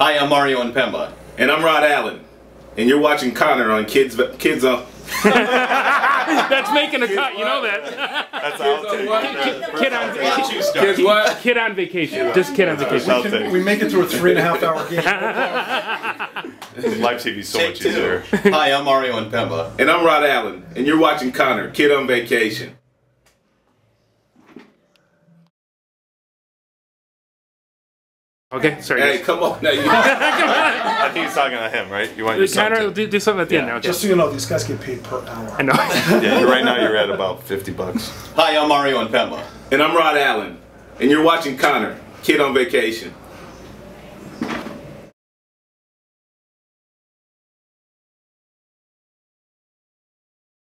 Hi, I'm Mario Impemba. And I'm Rod Allen. And you're watching Connor on Kids Kids on uh, That's making a cut, you know that. That's outtake. Kid on Kids what? kid on vacation. Just kid on vacation. Outtake. We make it through a three and a half hour game. Live TV's so Take much two. easier. Hi, I'm Mario and Pemba. And I'm Rod Allen. And you're watching Connor, Kid on Vacation. Okay, sorry. Hey, come on now. You, come on. I think he's talking to him, right? You want your son Connor, to. do, do something at the end now. Okay. Just so you know, these guys get paid per hour. I know. Yeah, right now you're at about 50 bucks. Hi, I'm Mario Impemba. and I'm Rod Allen. And you're watching Connor, Kid on Vacation.